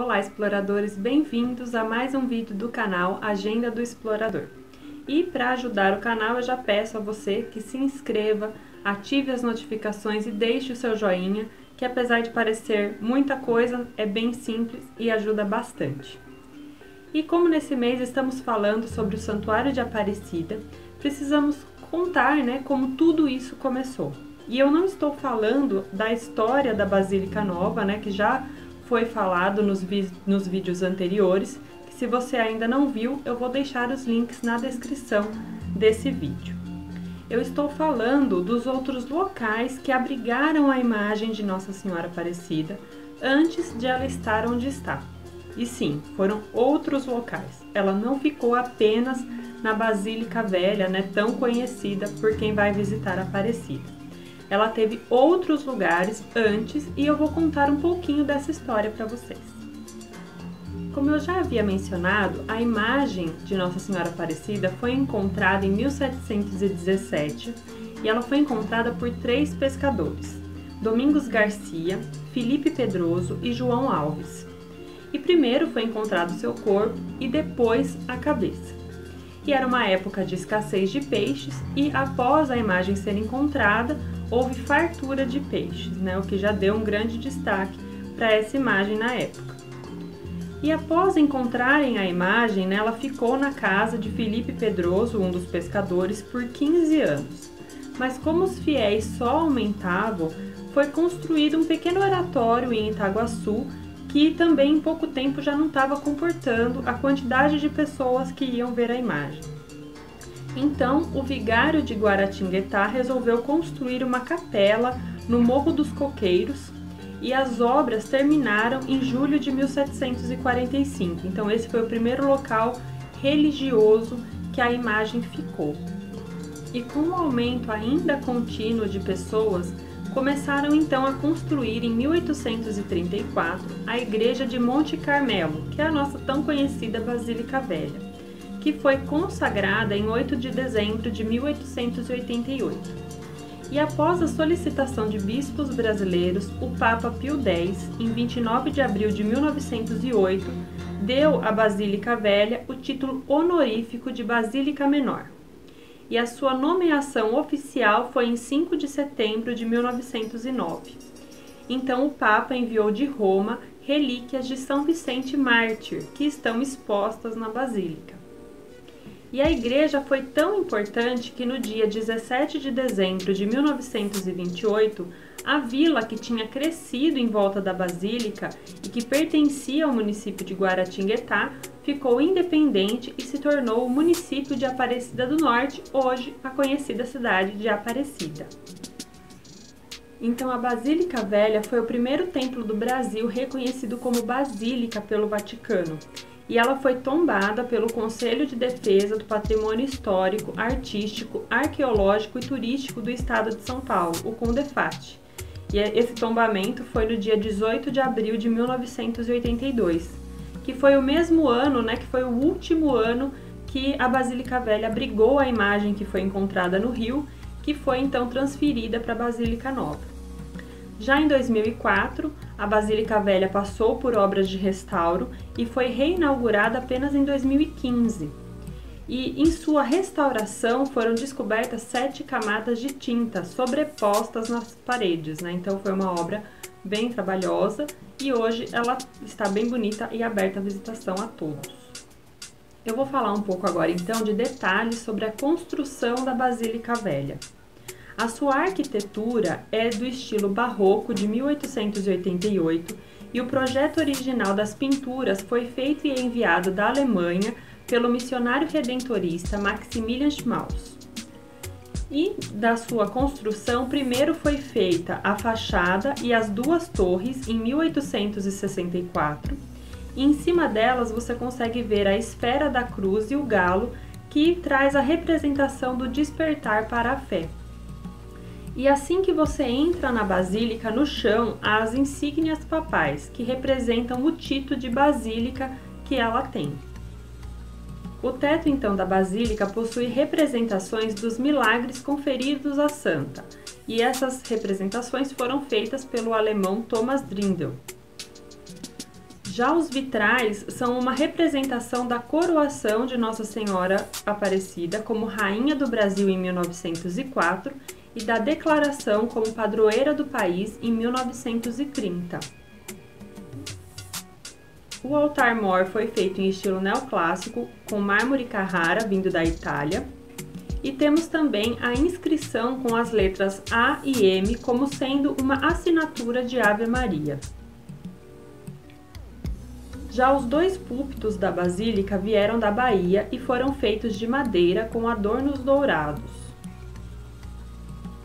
Olá, exploradores, bem-vindos a mais um vídeo do canal Agenda do Explorador. E para ajudar o canal, eu já peço a você que se inscreva, ative as notificações e deixe o seu joinha, que apesar de parecer muita coisa, é bem simples e ajuda bastante. E como nesse mês estamos falando sobre o Santuário de Aparecida, precisamos contar né, como tudo isso começou. E eu não estou falando da história da Basílica Nova, né, que já foi falado nos, nos vídeos anteriores, que se você ainda não viu, eu vou deixar os links na descrição desse vídeo. Eu estou falando dos outros locais que abrigaram a imagem de Nossa Senhora Aparecida antes de ela estar onde está. E sim, foram outros locais. Ela não ficou apenas na Basílica Velha, né, tão conhecida por quem vai visitar Aparecida ela teve outros lugares antes e eu vou contar um pouquinho dessa história para vocês. Como eu já havia mencionado, a imagem de Nossa Senhora Aparecida foi encontrada em 1717 e ela foi encontrada por três pescadores: Domingos Garcia, Felipe Pedroso e João Alves. E primeiro foi encontrado seu corpo e depois a cabeça. E era uma época de escassez de peixes e após a imagem ser encontrada, houve fartura de peixes, né, o que já deu um grande destaque para essa imagem na época. E após encontrarem a imagem, né, ela ficou na casa de Felipe Pedroso, um dos pescadores, por 15 anos. Mas como os fiéis só aumentavam, foi construído um pequeno oratório em Itaguaçu, que também em pouco tempo já não estava comportando a quantidade de pessoas que iam ver a imagem. Então, o vigário de Guaratinguetá resolveu construir uma capela no Morro dos Coqueiros e as obras terminaram em julho de 1745. Então, esse foi o primeiro local religioso que a imagem ficou. E com o aumento ainda contínuo de pessoas, começaram então a construir em 1834 a igreja de Monte Carmelo, que é a nossa tão conhecida Basílica Velha que foi consagrada em 8 de dezembro de 1888. E após a solicitação de bispos brasileiros, o Papa Pio X, em 29 de abril de 1908, deu à Basílica Velha o título honorífico de Basílica Menor. E a sua nomeação oficial foi em 5 de setembro de 1909. Então o Papa enviou de Roma relíquias de São Vicente Mártir, que estão expostas na Basílica. E a igreja foi tão importante que no dia 17 de dezembro de 1928, a vila que tinha crescido em volta da basílica e que pertencia ao município de Guaratinguetá ficou independente e se tornou o município de Aparecida do Norte, hoje a conhecida cidade de Aparecida. Então, a Basílica Velha foi o primeiro templo do Brasil reconhecido como basílica pelo Vaticano e ela foi tombada pelo Conselho de Defesa do Patrimônio Histórico, Artístico, Arqueológico e Turístico do Estado de São Paulo, o CONDEFAT. E é, esse tombamento foi no dia 18 de abril de 1982, que foi o mesmo ano, né, que foi o último ano que a Basílica Velha abrigou a imagem que foi encontrada no Rio, que foi então transferida para a Basílica Nova. Já em 2004, a Basílica Velha passou por obras de restauro e foi reinaugurada apenas em 2015. E em sua restauração foram descobertas sete camadas de tinta sobrepostas nas paredes, né? Então foi uma obra bem trabalhosa e hoje ela está bem bonita e aberta à visitação a todos. Eu vou falar um pouco agora então de detalhes sobre a construção da Basílica Velha. A sua arquitetura é do estilo barroco de 1888 e o projeto original das pinturas foi feito e enviado da Alemanha pelo missionário redentorista Maximilian Schmaus. E da sua construção, primeiro foi feita a fachada e as duas torres em 1864. E em cima delas você consegue ver a esfera da cruz e o galo, que traz a representação do despertar para a fé. E assim que você entra na basílica, no chão há as insígnias papais, que representam o título de basílica que ela tem. O teto então da basílica possui representações dos milagres conferidos à santa, e essas representações foram feitas pelo alemão Thomas Drindel. Já os vitrais são uma representação da coroação de Nossa Senhora Aparecida como Rainha do Brasil em 1904 e da declaração como padroeira do país em 1930. O altar-mor foi feito em estilo neoclássico, com mármore Carrara vindo da Itália, e temos também a inscrição com as letras A e M como sendo uma assinatura de Ave Maria. Já os dois púlpitos da basílica vieram da Bahia e foram feitos de madeira com adornos dourados.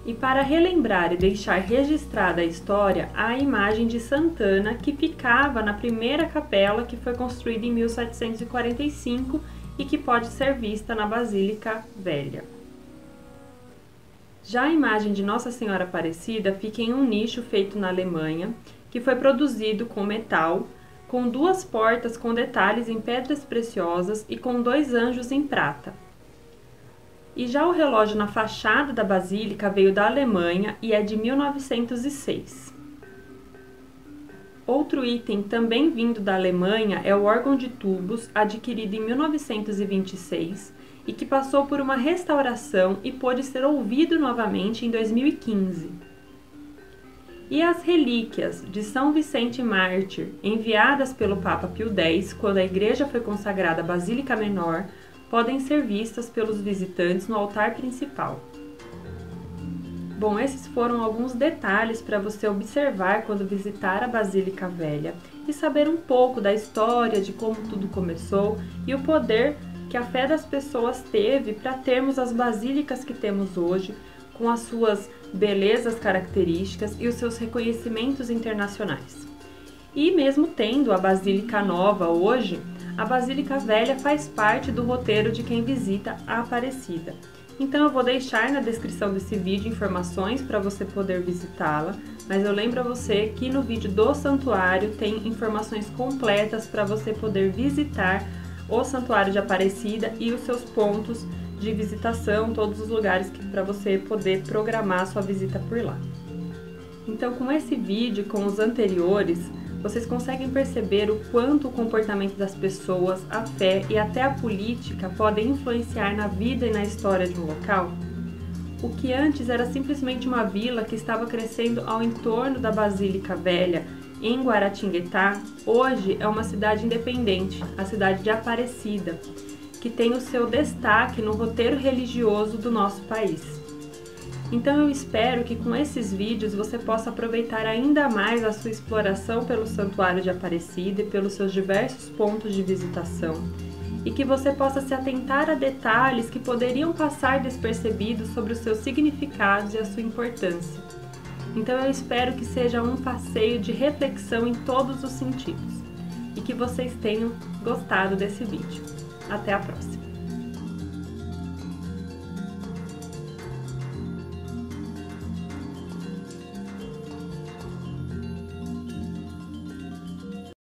E para relembrar e deixar registrada a história, há a imagem de Santana que ficava na primeira capela que foi construída em 1745 e que pode ser vista na Basílica Velha. Já a imagem de Nossa Senhora Aparecida fica em um nicho feito na Alemanha, que foi produzido com metal com duas portas com detalhes em pedras preciosas e com dois anjos em prata. E já o relógio na fachada da basílica veio da Alemanha e é de 1906. Outro item também vindo da Alemanha é o órgão de tubos, adquirido em 1926 e que passou por uma restauração e pôde ser ouvido novamente em 2015 e as relíquias de São Vicente Mártir, enviadas pelo Papa Pio X quando a igreja foi consagrada à Basílica Menor, podem ser vistas pelos visitantes no altar principal. Bom, esses foram alguns detalhes para você observar quando visitar a Basílica Velha e saber um pouco da história, de como tudo começou e o poder que a fé das pessoas teve para termos as basílicas que temos hoje, com as suas belezas características e os seus reconhecimentos internacionais. E mesmo tendo a Basílica Nova hoje, a Basílica Velha faz parte do roteiro de quem visita a Aparecida. Então eu vou deixar na descrição desse vídeo informações para você poder visitá-la, mas eu lembro a você que no vídeo do santuário tem informações completas para você poder visitar o Santuário de Aparecida e os seus pontos de visitação, todos os lugares para você poder programar sua visita por lá. Então, com esse vídeo, com os anteriores, vocês conseguem perceber o quanto o comportamento das pessoas, a fé e até a política podem influenciar na vida e na história de um local? O que antes era simplesmente uma vila que estava crescendo ao entorno da Basílica Velha, em Guaratinguetá, hoje é uma cidade independente, a cidade de Aparecida, que tem o seu destaque no roteiro religioso do nosso país. Então eu espero que com esses vídeos você possa aproveitar ainda mais a sua exploração pelo Santuário de Aparecida e pelos seus diversos pontos de visitação, e que você possa se atentar a detalhes que poderiam passar despercebidos sobre os seus significados e a sua importância. Então eu espero que seja um passeio de reflexão em todos os sentidos e que vocês tenham gostado desse vídeo. Até a próxima!